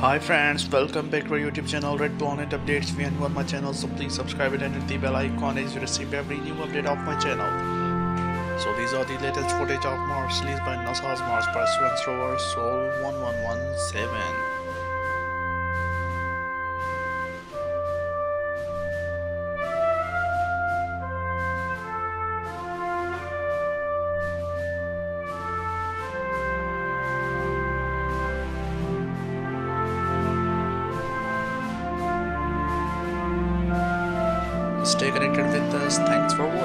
Hi friends, welcome back to our YouTube channel Red Planet Updates. You are on my channel, so please subscribe and hit the bell icon as you receive every new update of my channel. So these are the latest footage of Mars released by NASA's Mars Perseverance rover Sol 1117. Stay connected with us. Thanks for watching.